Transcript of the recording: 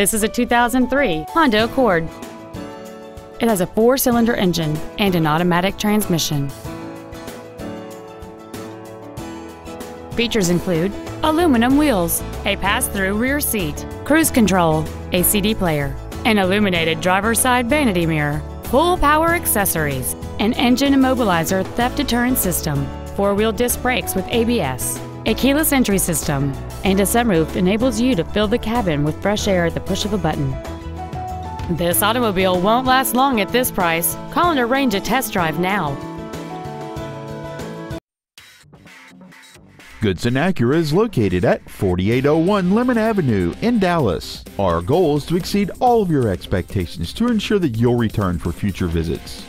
This is a 2003 Honda Accord. It has a four-cylinder engine and an automatic transmission. Features include aluminum wheels, a pass-through rear seat, cruise control, a CD player, an illuminated driver's side vanity mirror, full power accessories, an engine immobilizer theft deterrent system, four-wheel disc brakes with ABS, a keyless entry system, and a sunroof enables you to fill the cabin with fresh air at the push of a button. This automobile won't last long at this price. Call and arrange a test drive now. Goodson Acura is located at 4801 Lemmon Avenue in Dallas. Our goal is to exceed all of your expectations to ensure that you'll return for future visits.